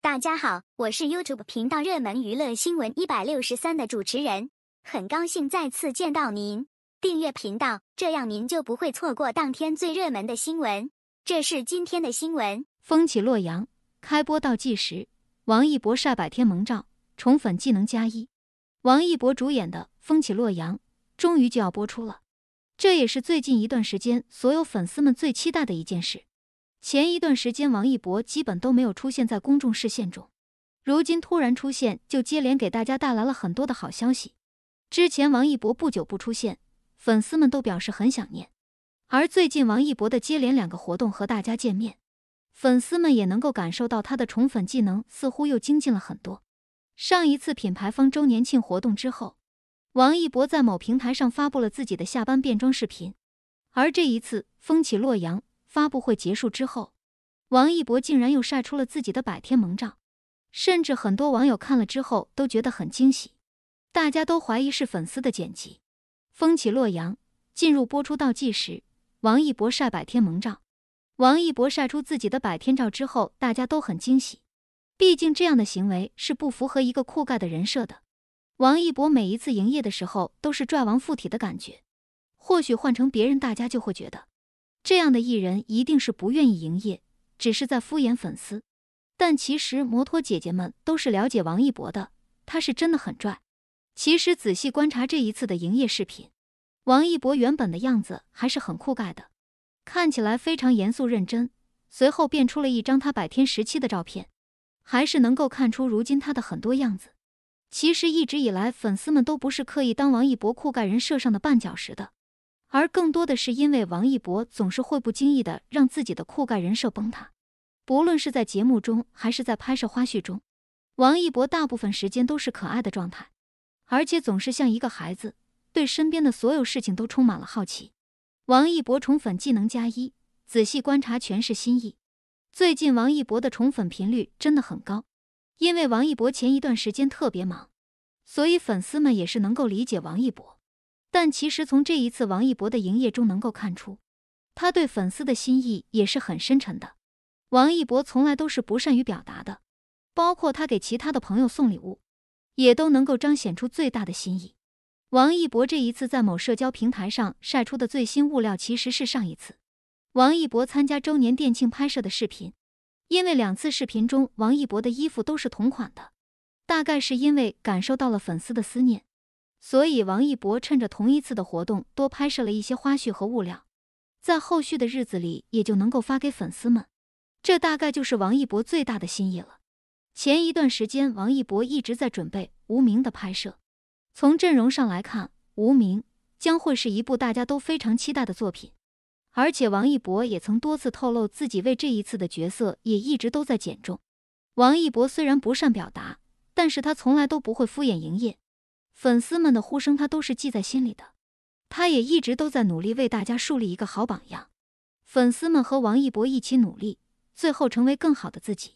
大家好，我是 YouTube 频道热门娱乐新闻一百六十三的主持人，很高兴再次见到您。订阅频道，这样您就不会错过当天最热门的新闻。这是今天的新闻：风起洛阳开播倒计时，王一博晒百天萌照，宠粉技能加一。王一博主演的《风起洛阳》终于就要播出了，这也是最近一段时间所有粉丝们最期待的一件事。前一段时间，王一博基本都没有出现在公众视线中，如今突然出现，就接连给大家带来了很多的好消息。之前王一博不久不出现，粉丝们都表示很想念，而最近王一博的接连两个活动和大家见面，粉丝们也能够感受到他的宠粉技能似乎又精进了很多。上一次品牌方周年庆活动之后，王一博在某平台上发布了自己的下班变装视频，而这一次风起洛阳。发布会结束之后，王一博竟然又晒出了自己的百天萌照，甚至很多网友看了之后都觉得很惊喜，大家都怀疑是粉丝的剪辑。风起洛阳进入播出倒计时，王一博晒百天萌照。王一博晒出自己的百天照之后，大家都很惊喜，毕竟这样的行为是不符合一个酷盖的人设的。王一博每一次营业的时候都是拽王附体的感觉，或许换成别人，大家就会觉得。这样的艺人一定是不愿意营业，只是在敷衍粉丝。但其实摩托姐姐们都是了解王一博的，他是真的很拽。其实仔细观察这一次的营业视频，王一博原本的样子还是很酷盖的，看起来非常严肃认真。随后变出了一张他百天时期的照片，还是能够看出如今他的很多样子。其实一直以来，粉丝们都不是刻意当王一博酷盖人设上的绊脚石的。而更多的是因为王一博总是会不经意的让自己的酷盖人设崩塌，不论是在节目中还是在拍摄花絮中，王一博大部分时间都是可爱的状态，而且总是像一个孩子，对身边的所有事情都充满了好奇。王一博宠粉技能加一，仔细观察全是心意。最近王一博的宠粉频率真的很高，因为王一博前一段时间特别忙，所以粉丝们也是能够理解王一博。但其实从这一次王一博的营业中能够看出，他对粉丝的心意也是很深沉的。王一博从来都是不善于表达的，包括他给其他的朋友送礼物，也都能够彰显出最大的心意。王一博这一次在某社交平台上晒出的最新物料，其实是上一次王一博参加周年店庆拍摄的视频。因为两次视频中王一博的衣服都是同款的，大概是因为感受到了粉丝的思念。所以，王一博趁着同一次的活动，多拍摄了一些花絮和物料，在后续的日子里也就能够发给粉丝们。这大概就是王一博最大的心意了。前一段时间，王一博一直在准备《无名》的拍摄。从阵容上来看，《无名》将会是一部大家都非常期待的作品。而且，王一博也曾多次透露，自己为这一次的角色也一直都在减重。王一博虽然不善表达，但是他从来都不会敷衍营业。粉丝们的呼声，他都是记在心里的。他也一直都在努力为大家树立一个好榜样。粉丝们和王一博一起努力，最后成为更好的自己。